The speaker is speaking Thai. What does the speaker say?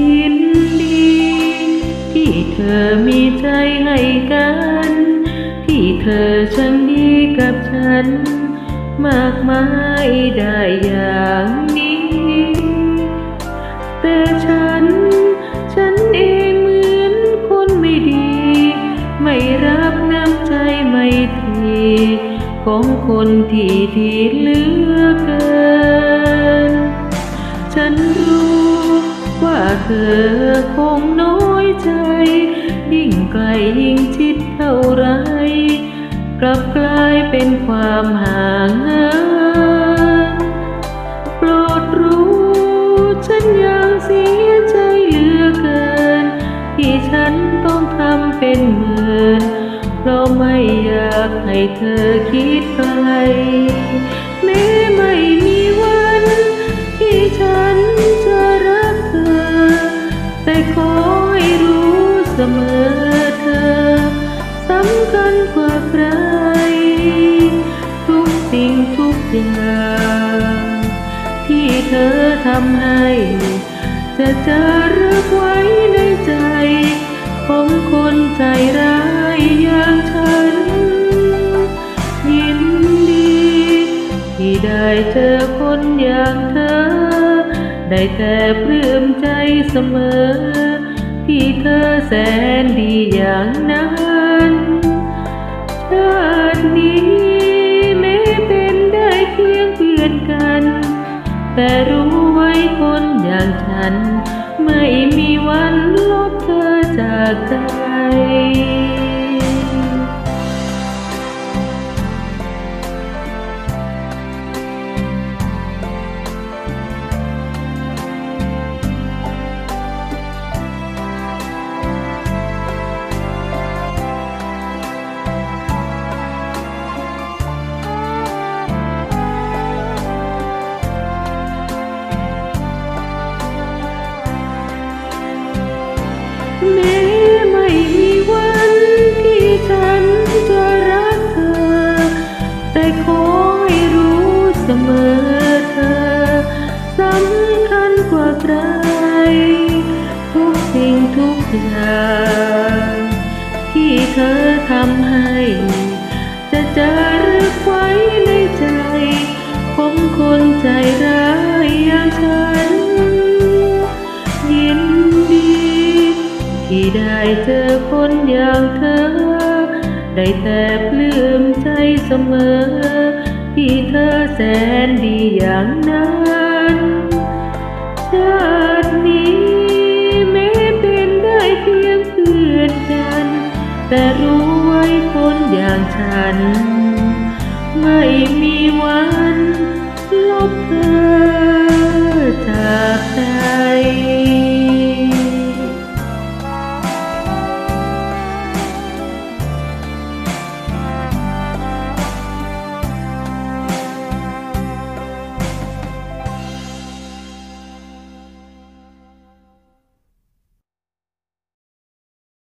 ยินดี ที่เธอมีใจให้กัน ที่เธอช่างดีกับฉัน มากมายได้อย่างนี้ แต่ฉัน ฉันเองเหมือนคนไม่ดี ไม่รับน้ำใจไม่ทีของคนที่ที่เลือเกิน ฉันรู้ ว่าเธอคงน้อยใจ ยิ่งไกลยิ่งชิดเท่าไร กลับกลายเป็นความห่างเหินโปรดรู้ ฉันยังเสียใจเหลือเกิน ที่ฉันต้องทำเป็นเหมือนเพราะไม่อยากให้เธอคิดไกลแม้ไม่มี มอเธอสำคัญกว่าใคร ทุกสิ่งทุกอย่าง ที่เธอทำให้ จะจะรึกไว้ในใจ ของคนใจร้ายอย่างฉัน ยินดี ที่ได้เจอคนอย่างเธอ ได้แต่ปลื้มใจเสมอ ที่เธอแสนดีอย่างนั้นชาตินี้แม้เป็นได้เพียงเพื่อนกัน แต่รู้ไว้คนอย่างฉัน ไม่มีวันลบเธอจากใจ แม้ไม่มีวันที่ฉันจะรักเธอ แต่ขอให้รู้เสมอเธอสำคัญกว่าใคร ทุกสิ่งทุกอย่าง ที่เธอทำให้ จะจะรึกไว้ในใจ ของคนใจร้ายอย่างฉันยิ ที่ได้เจอคนอย่างเธอ ได้แต่ปลื้มใจเสมอ ที่เธอแสนดีอย่างนั้นชาตินี้แม้เป็นได้เพียงเพื่อนกัน แต่รู้ไว้คนอย่างฉัน ไม่มีวันลบเธอ